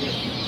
Thank you.